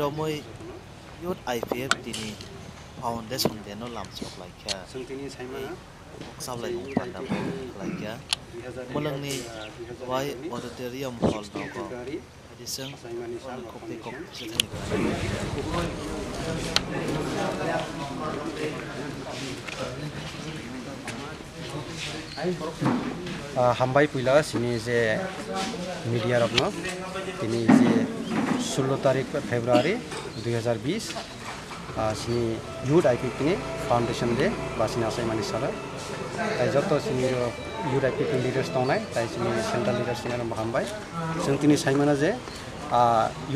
romoi yot IPF tini foundation de no lam chok lai kha जोंथिनि Saima sablai mong panda bo lai kha mulangni wai auditorium hall no ko edisang साइमानि साल kok te kok se thani ka हामबाय पयला सिनि जे media रत्न तिनि जे 16 तारिख February 2020 youth IPP foundation दे बासिन आसै मानिस सर ताई जत सिनियर युथ आइपिपी लीडर्स तो नै ताई सिनियर सेंट्रल लीडर्स सिनियर महाम भाई जों तिनी साइमाना जे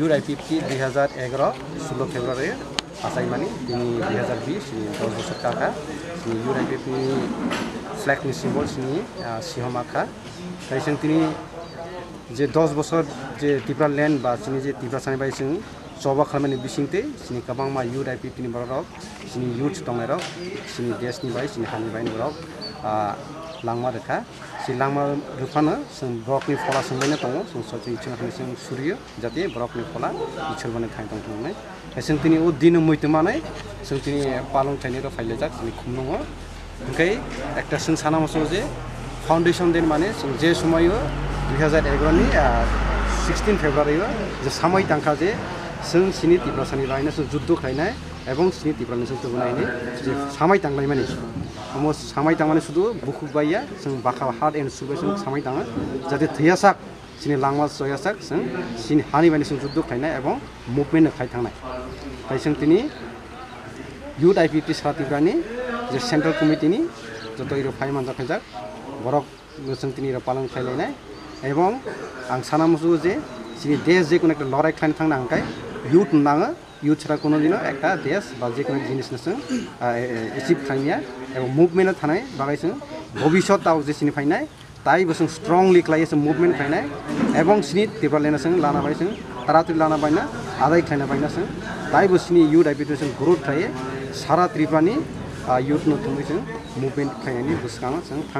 युथ आइपिपी 2011 16 फेब्रुअरी आसै मानि तिनी 2020 10 बोसोर काका सिनियर युथ आइपिपी फ्लैग नि सिम्बल सिनियर सिहमाखा ताई सिनियर যে দশ বছর যে টিপ্রা ল্যান্ড বা চিনি যে টিপ্রা সানিबाय जों जबा खालामनायनि बिसिंते सिनि गोबां मा इयुथ आइ पि पिनि बरक सिनि इयुथ दंनायरक सिनि देशनि बाय सिनि हानि बायनि बरक लांमा रेखा सि लांमा रुफानो जों ब्रकनि फला सोंलायनो दङ जों सचिन इचुर हानि जों सुरियो जाहाथे ब्रकनि फला इचुर बानो खाइ दं थांनाय जों दिनै उ दिन मैतोमानै जों दिनै पालं थाइनिर फाइलायजाक जोंनि खुमनङ ओंखाय একটা जों सानामसो जे फाउन्डेसन दिन माने जों जे সময়ও दुई हजार एघार नि सिक्सटिन फेब्रुअरी जे साम जे जुन स्प्रासानी लिँ जुद्ध खाइन एउटा स्नि सामी माने अलस्ट साम सुधु बुखु बिया जुन बाखा हार्ड एन्ड सुा जति ठैयासा जिनी लङसा हाने बिस जुद्ध खाइन एउटा मुभमेन्ट अथिनी युथ आइपी सिनिट्रल कमिटी जै रोप्ञाखेजाकिनी र एवं अब सानो मुजे जि देस जेकुटो लरै खाइन थुथ ना इुथ छा कोनो दिन एकटा देस बा एउटा मुभमेन्ट बगैस भविष्यत फाइनाय फै त स्ट्रङली खु मुभमेन्ट खाने एव स्थिर लिएर सङ तारि ल आदि खाइना बसिनि युथ एबिटेसन ग्रोथ ति सारा ट्रिपान इुथ नै जुन मुभमेन्ट फै बसका दुःख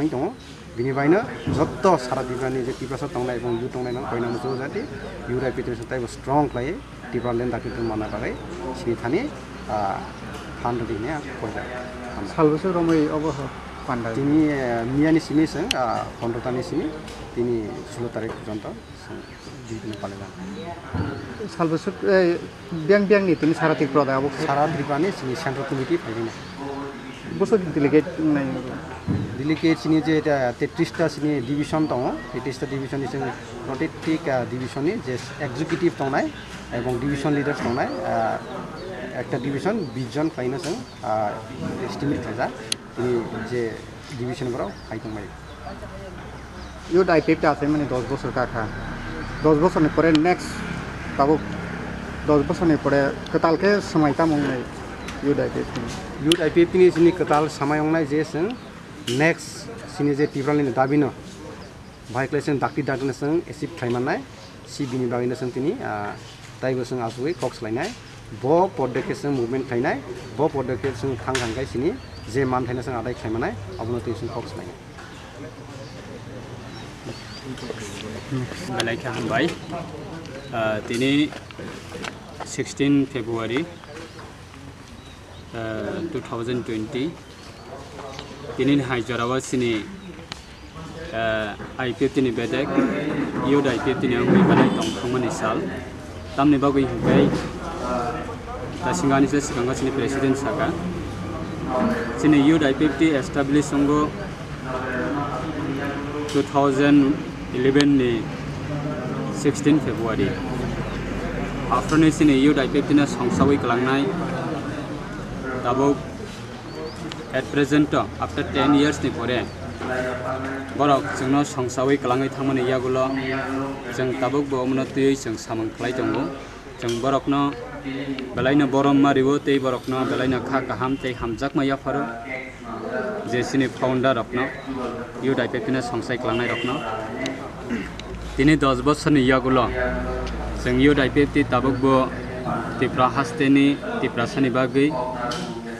बिनिफ्रायनो जत्त सारा टिप्रानि जे टिप्रासर दंनाय এবং इयुथ दंनाय नङ बयनाबो ज' जाहाथे इयुथ आइपिटि ताइबो स्ट्रं खालायो टिप्रा लेन्ड दाखिल माना बागै सिनि थानि फान्ड दिने कयदा सालबेसे रमै अबह पान्डा তিনি মিয়ানি সিমি जों पन्ध्रतानि सिमी তিনি ষোলো तारिख পর্যন্ত বিভিন্ন পালে যান सालबेसे बियां बियांनि तिनि सारा त्रिपुरा अब সারা ত্রিপুরানি সিনি সেন্ট্রাল কমিটি ফাইদিনা বছর डेलिगेट नाय दिल्लीके चिनी যে এটা 33টা চিনি ডিভিশন তো তেত্রিশটা ডিভিশন হিসেবে প্রত্যেক ডিভিশনে যে এক্সিকিউটিভ তো নাই এবং ডিভিশন লিডার তো নাই। একটা ডিভিশন বিশজন জন ফাইনাস এস্টিমেট থাকা তিনি যে ডিভিশন বড় হাইকম মাই यो डाइपेक्ट আছে মানে 10 বছর কাঠা। 10 বছর পরে নেক্সট পাবো। দশ বছর পরে কেতালকে সময়টা মনে ইউ ডাইপেক্ট ইউ ডাইপেক্ট তিনি কতাল সময় অংনাই যে नेक्स्ट सिनि जे टिब्रालिनि दाबिनो बाहायक्लाय जों दाक्ति दादोनो जों एसिभ खालामनाय सि बिनि बागैनो जों दिनै दायबो जों आजुयै कक्स लायनाय ब पदके जों मुभमेन्ट खालायनाय ब पदके जों थां थांगाय सिनि जे मान थायना जों आदाय खालामनाय अबनति जों कक्स लायनाय बेलायखा हामबाय दिनै sixteen February two thousand twenty tinin hai jarawa sini ai pepti tini bedek yu dai pepti ni ngui balai tong thong mani sal tam ni bagui hukai ta singani se singa sini president saka sini yu dai pepti establish songo 2011 ni 16 february after ni sini yu dai pepti na songsawi kalangnai dabok at present after ten इयार्सनि परे बरक जोंनाव संसावै खालामै थांमोन इयागुल' जों दाबो बमनो तुयै जों सामोन खालाय दङ जों बरकनो बेलायनो बरम मारिबो तै बरकनो बेलायनो खा गाहाम तै हामजाक माया फारो जे सिनि फाउन्डार रकनो इउथ आइ पि एफ टिना संसाय खालामनाय रकनो दिनै दस बोसोरनि इयागुल' जों youth I P F T दाबो तिप्रा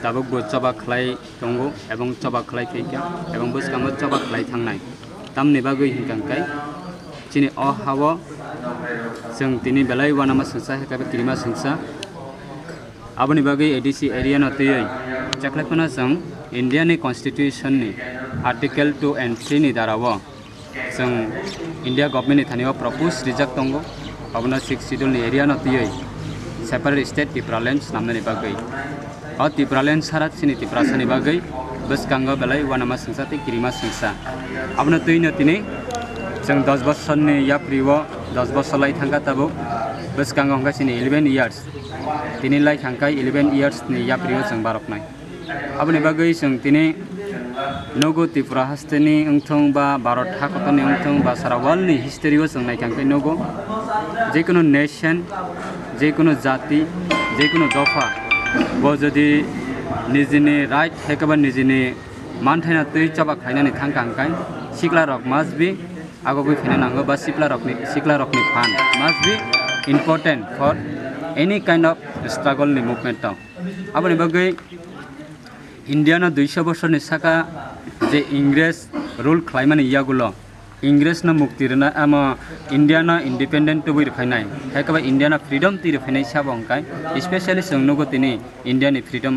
हास्टेनि तिप्रासानि बागै दाबो चबा खालाय दङ এবং चबा खालाय फैका এবং बसकांबो चबा खालाय थांनाय तामनि बागै हिंकांखाय दिनै अ हाव जों दिनै बेलाय वानामा संसा हेकाबे तिनिमा संसा aboni bagai ADC area no tuyoi chaklaipana jang India ni constitution ni article 2 and 3 ni darawo jang India government ni thanio propose reject tongo abona 6 schedule ni area no tuyoi separate state Tipraland namnani bagai o Tipraland sarat sini Tiprasani bagai boskango belai wanama singsa te kirima singsa abona tuino tini जों दस बोसोरनि याप्रिव दस बोसोरलाय थांगा ताबो बसकांग हंगासिनि इलेभेन इयार्स। दिनैलाय थांखाय इलेभेन इयार्सनि याप्रिव जों बारकनाय आबनि बागै जों दिनै नगो त्रिपुरा हास्टेनि ओंथों बा भारत हाकतनि ओंथों बा सारा वर्ल्डनि हिस्टरियाव जों नायखांखाय नगो। जिकुनु नेशन जिकुनु जाति जिकुनु दफा बो जुदि निजिनि राइट एकेबारे निजिनि मानथायना तै चाबा खायनानै थांखांखाय सिक्ला रक मास्ट बि आगोबै फैनो नांगौ बा सिप्ला रकनि सिक्ला रकनि फान must be important for any kind of स्ट्रागलनि मुभमेन्टआव आबनि बागै इन्डियानो दुइस' बोसोरनि साका जे इंग्रेज रुल खालामनानै इयागुल' इंग्रेजनो मुक्ति रना आम इन्डियानो इन्डिपेन्डेन्ट तुबै रखायनाय हेकाबा इन्डियानो फ्रिडम ति रखायनाय साबो अंकाय। स्पेशली जों नुगो तिनि इन्डियानि फ्रिडम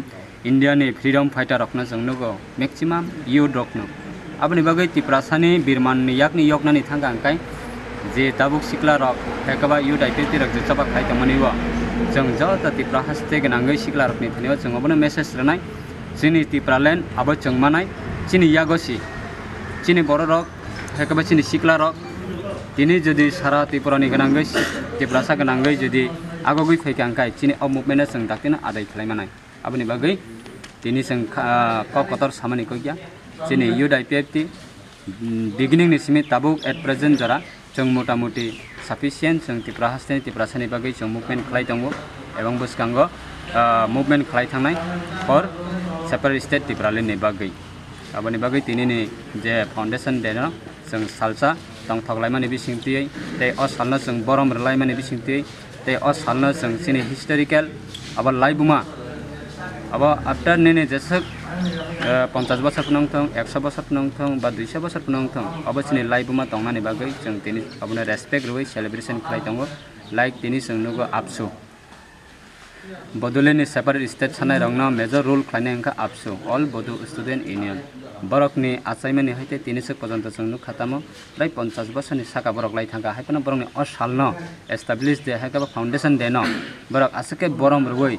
इन्डियानि फ्रिडम फाइटार रखनो जों नुगो maximum tiprasani birman ni yakni yoknani thanga angkai je tabuk sikla rok hekaba yu dai peti rok jaba khai tamani wa जों तिप्रा हास्ते गनांगै सिक्ला रकनि जों अबनो मेसेज रनाय जोंनि तिप्रालेन आबो जोंमानाय चिनि यागसि रक हेकबा चिनि सिक्ला रक दिनै जुदि सारा त्रिपुरानि गोनांगै तिप्रासा गोनांगै जुदि आगगै फैखांखाय चिनि अ मुभमेन्टआ जों दाख्लिनो आदाय खालामनाय आबनि बागै दिनै जों क कतर सामानिखौ गैया जोंनि youth I P F T बिगिनिंनि सिमि ताबुक एट प्रेजेन्ट जरा जों मटि साफिसियेन्ट जों तिप्रा हास्टेनि तिप्रासानि बागै जों मुभमेन्ट खालाय दङ एबं बसकांगो मुभमेन्ट खालाय थांनाय फर सेपारेट स्टेट तिप्रालेननि बागै। आबानि बागै दिनैनि जे फाउन्डेसन दे जों सालसा दं थगलायमानि बिसिंथियै ते अ सालनो जों बरम रलायमानि बिसिंथियै ते अ सालनो जों सिनि हिस्टोरिकेल आबा लाइबुमा अब आफ्टर नेने जेसक पन्चास बोसोर नंथों एकस' बोसोर नंथों बा दुइस' बोसोर नंथों अब सिनि लाइबुमा तंनानि बागै जों दिनै अबनो रेसपेक्ट रुयै सेलिब्रेसन खालाय दङ लाइक दिनै जों नुगो आबसु बड'लेण्डनि सेपारेट स्टेट सानाय रंना मेजर रुल खालायनाय ओंखा आबसु अल बड' स्टुडेन्ट इउनियन बरकनि आसाइमानि हाइते तिनिसो पर्यन्त जों नुखातामो प्राय पन्चास बोसोरनि साका बरक लाई थांगा हाइपना बरकनि अ सालनो एस्टाब्लिश दे हाइकाबा फाउन्डेसन देनो। बरक आसके बरम रुयै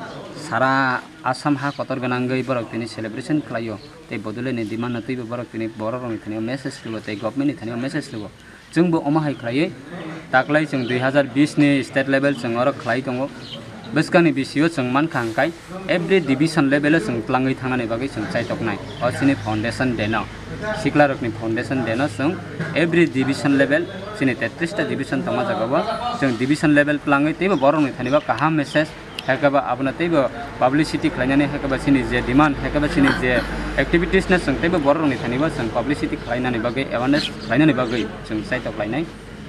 सारा आसाम हा कतर गोनांगै बरक तिनि सेलिब्रेसन खालायो। ते बड'लेण्डनि डिमान्ड तैबो बरक तिनि बर' रंनि थानायाव मेसेज लुगो ते गभर्नमेन्टनि थानायाव मेसेज लुगो। जोंबो अमाहाय खालायै दाख्लै जों दुइ हाजार बिसनि स्टेट लेभेल जों अर खालाय दङ बसकानि बिसियो जों मान खांखाय एभ्रि डिभिसन लेभेलाव जों प्लाङै थांनानै बागै जों चाइटकनाय असिनि फाउन्डेसन देनो। सिक्ला रकनि फाउन्डेसन देनो जों एभ्रि डिभिसन लेभेल जोंनि तेत्रिसटा डिभिसन थांमा जागाबो। जों डिभिसन लेभेल प्लाङै तेबो बर'नि थानिबा। काहा मेसेज हेकाबा आबना तेबो पाब्लिसिटि खालायनानै हेकाबा सिनि जे डिमान्ड हेकाबा सिनि जे एक्टिभिटिसना जों तेबो बर'नि थानिबा। जों पाब्लिसिटि खालायनानै बागै एवारनेस खालायनानै बागै जों चाइटकलायनाय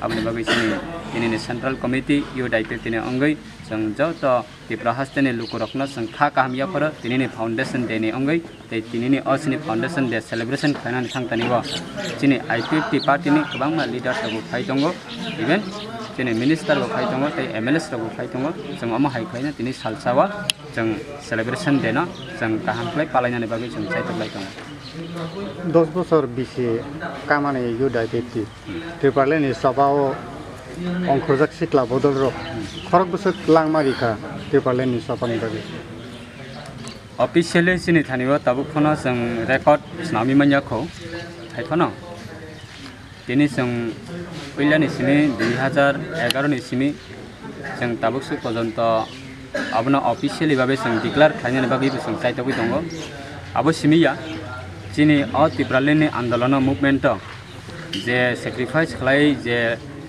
आबनि बागै सिनि यिनीहरूले सेन्ट्रल कमिटी यो डाइपे तिनी अङ्गै सङ्घ त त्यो प्रहस्त नै लुको रक्न सङ्घा काम या पर तिनी नै फाउन्डेसन देने अङ्गै त्यही तिनी नै अस फाउन्डेसन दे सेलिब्रेसन खाना नै सङ्घ तिनी चिनी आइपिए टी पार्टीनि गोबाङमा लिडर रघु खाइतङ्गो इभेन चिनी मिनिस्टर रघु खाइतङ्गो त्यही एमएलएस रघु खाइतङ्गो जङ अमा हाइ खाइन तिनी सालसावा जङ सेलिब्रेसन देन जङ काहाङलाई पालाइजाने बाबी जङ साइतलाई तङ दस बसर बिसे कामा नै यो डाइपेटी त्यो पार्ले नि सभा সবাও অংখরজাক সিকলা বদল রক খরক বছর লাংমারিখা ত্রিপালেনি সবানি বাগে अफिसियेलि सिनि थानिबो ताबुक फनो जों रेकर्ड स्नामि मान्याखौ हाइफनो दिनै जों पहिलानि सिमी दुई हाजार एगार'नि सिमी जों ताबुकसु पर्यन्त आबनो अफिसियेलि भाबे जों डिक्लेयार खालामनानै बागैबो जों चाइटकै दङ आबो सिमिया दिनै अ तिब्रालिनि आन्दोलन मुभमेन्ट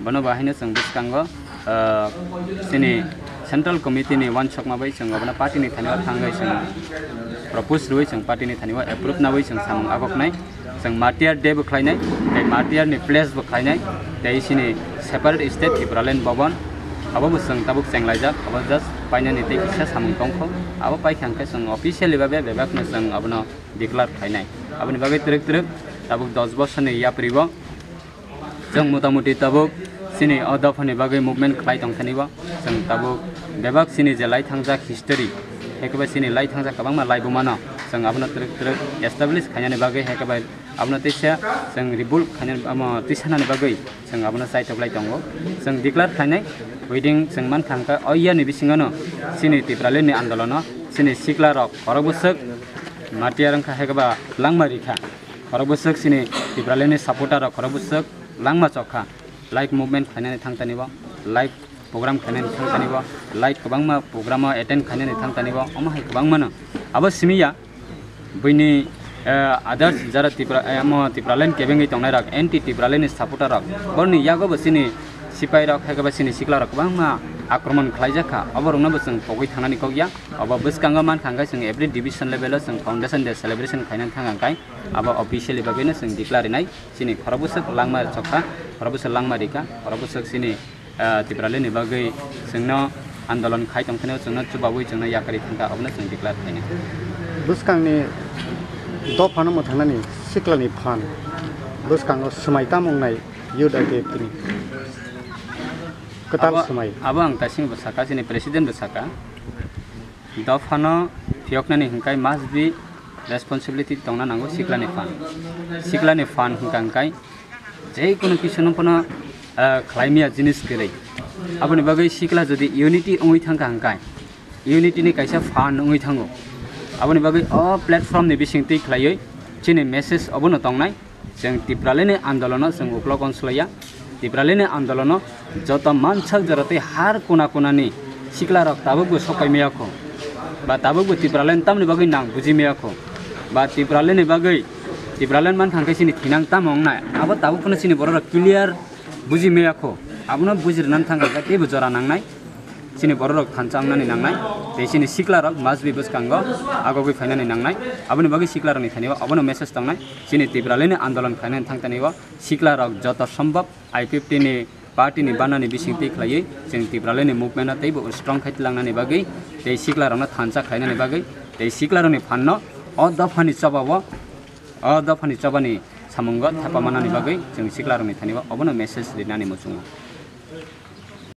बनो बाहिनी संगीत कांगो सिने सेंट्रल कमिटी नि वन शक मार बैठ संग अपना पार्टी ने थानिवा थांग गए संग प्रपोज पार्टी ने थानिवा एप्रोच ना बैठ संग सामन आप अपने संग मार्टियर डे बुखाई नहीं ते प्लेस बुखाई नहीं सिनि इसीने सेपरेट स्टेट की प्रालेन बाबन अब हम संग तबुक संग लाइजा अब जस पाइना ने ते किस्सा सामन कौन को अब पाइ क्या कह संग ऑफिशियल वेब वेब में संग अब ना डिक्लार खाई नहीं अब निभावे तुरक तुरक तबुक दस बस ने या परिवार जंग मोटामुटी तबुक सिनी अदफ बागे बगे मूवमेंट पाई थंग थनी बा जंग तबुक बेबक सिनी जलाई थंग जा हिस्ट्री है कबे सिनी लाई थंग जा कबंग मा लाई बुमाना जंग अपना तरक तरक एस्टेब्लिश खाने बागे है कबे अपना तेज्या रिबुल खाने अम तीसना ने बगे जंग अपना साइट अप्लाई थंगो जंग दिक्लार खाने वेडिंग जंग मन खांग का अया ने बिसिंगनो सिनी तिप्राले ने आंदोलन सिनी सिक्ला रक करबुसक माटियारंखा हेकबा लांगमारिखा खरबुसक सिनी तिप्राले ने सपोर्टर खरबुसक langma chokha light movement khainani thangtani bo light program khainani thangtani bo light kwbangma program attend khainani thangtani bo ama hai kwbangma no abo simiya bini आदर्श जरा तिप्रा म तिप्रालेन केबेंगै तंगनाय राख एन्टी तिप्रालेन सापोटा राख बनि यागो बसिनि सिपाई राख हायगो बसिनि सिखला राख बांगमा आक्रमण खालायजाखा। अबरंनाबो जों पगै थांनानै कगिया अब बसकांगा मान थांगा जों एभ्रि डिभिजन लेभेलाव जों फाउन्डेसन डे सेलिब्रेसन खायनानै थांगांखाय। अब अफिसियेलि बागैनो जों डिक्लारिनाय सिनि खरबुसक लांमा चखा खरबुसक लांमा रिका खरबुसक सिनि तिप्रालेनि बागै जोंनो आन्दोलन खाय तंखानायाव जोंनो चुबावै जोंनो याकारि थांगा अबनो जों डिक्लार खायनो। बुसकांनि दफानो मोथांनानि सिक्लानि फान। बुसकांआव समायता मंनाय युथ आइडिएफनि अब आं दासिमबो साका जोंनि प्रेसिडेन्टबो साका दफानो फियकनानि हिंखाय मास्ट बि रेसपन्सिबिलिटि दंना नांगौ सिक्लानि फान सिक्लानि फान जेकुनु किसुनपनो खालायमिया जिनिस गैलै आबनि बागै सिक्ला जुदि इउनिटि उङै थांखा हांखाय इउनिटिनि कायसा फान उङै थांगौ आबनि बागै अ प्लेटफर्मनि बिसिंति खालायै चिनि मेसेज अबनो तंनाय जों तिप्रालेनि आन्दोलनाव जों उप्लक अनसलाया तिप्रालेनि आन्दोलनाव যত মানসাক জরতে হার কোনা কোনানি সিকলা রক তাবুকবো সকাই মেয়াখো বা তাবুকবো তিপ্রালেন তামনি বাগৈ নাং বুঝি মেয়াখো বা তিপ্রালেনি বাগৈ তিপ্রালেন মান থাঙ্কাই সিনি থিনাং তামং না আবার তাবুকনো সিনি বড় ক্লিয়ার বুঝি মেয়াখো আবনো বুজিরনান থাঙ্গাই তেবো জরা নাংনাই सिनि बर रक थानचांनानै नांनाय ते सिनि सिक्ला रक मास बि बसकांग आगोगै फाइनानै नांनाय आबनि बागै सिक्ला रकनि थानिबो अबनो मेसेज थांनाय सिनि तिब्रालेनि आन्दोलन फाइनानै थांतानिबो सिक्ला रक जत सम्भव आइ फिफ्टिनि पार्टीनि बानानि बिसिंति खालायै जों तिब्रालेनि मुभमेन्टआ तैबो स्ट्रं खायथिलांनानै बागै ते सिक्ला रकनो थानचा खायनानै बागै ते सिक्ला रकनि फाननो अ दफानि चबावो अ दफानि चबानि सामुंग थापामानानि बागै जों सिक्ला रकनि थानिबो अबनो मेसेज लिरनानै मुचुङो